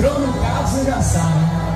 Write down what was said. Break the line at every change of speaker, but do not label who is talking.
Entrou no caso já sabe.